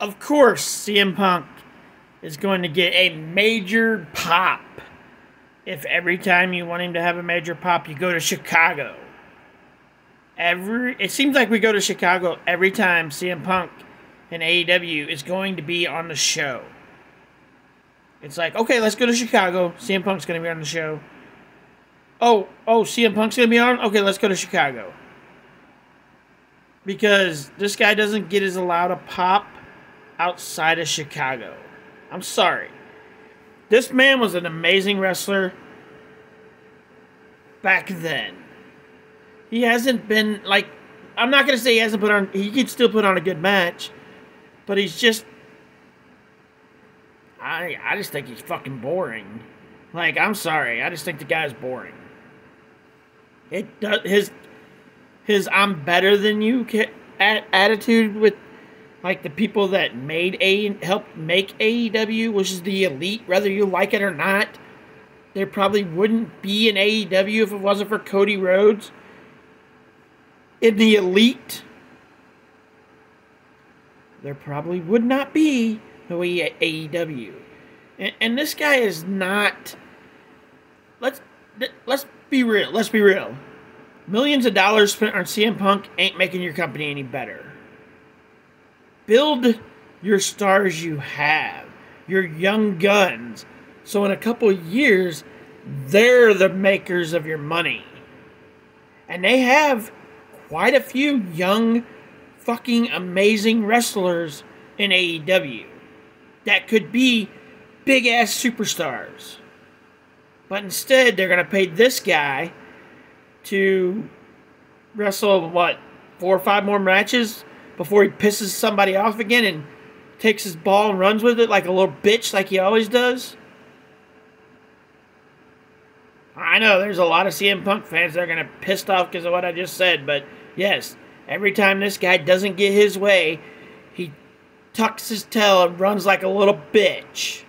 of course, CM Punk is going to get a major pop if every time you want him to have a major pop, you go to Chicago. Every it seems like we go to Chicago every time CM Punk and AEW is going to be on the show. It's like, okay, let's go to Chicago. CM Punk's going to be on the show. Oh, oh, CM Punk's going to be on? Okay, let's go to Chicago. Because this guy doesn't get as allowed a pop outside of Chicago. I'm sorry. This man was an amazing wrestler back then. He hasn't been like I'm not gonna say he hasn't put on he could still put on a good match, but he's just I I just think he's fucking boring. Like I'm sorry, I just think the guy's boring. It does his his I'm better than you attitude with like the people that made a helped make AEW, which is the elite, whether you like it or not. There probably wouldn't be an AEW if it wasn't for Cody Rhodes. In the elite, there probably would not be no AEW. And, and this guy is not. Let's let's be real. Let's be real. Millions of dollars spent on CM Punk ain't making your company any better build your stars you have, your young guns. So in a couple years, they're the makers of your money. And they have quite a few young, fucking amazing wrestlers in AEW that could be big ass superstars. But instead, they're going to pay this guy to wrestle, what, four or five more matches before he pisses somebody off again and takes his ball and runs with it like a little bitch like he always does? I know there's a lot of CM Punk fans that are going to pissed off because of what I just said, but yes, every time this guy doesn't get his way, he tucks his tail and runs like a little bitch.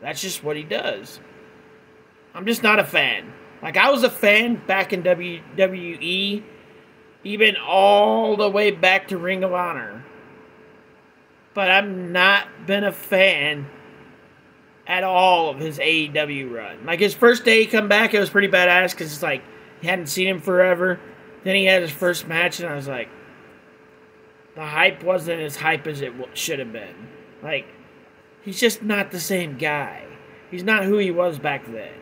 That's just what he does. I'm just not a fan. Like I was a fan back in WWE even all the way back to Ring of Honor. But I've not been a fan at all of his AEW run. Like his first day he come back, it was pretty badass because it's like he hadn't seen him forever. Then he had his first match, and I was like, the hype wasn't as hype as it should have been. Like, he's just not the same guy. He's not who he was back then.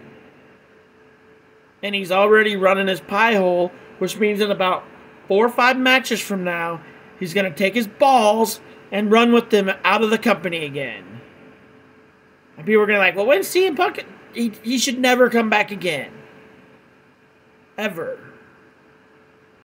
And he's already running his pie hole, which means in about four or five matches from now, he's going to take his balls and run with them out of the company again. And people are going to be like, well, when CM Punk, he, he should never come back again. Ever.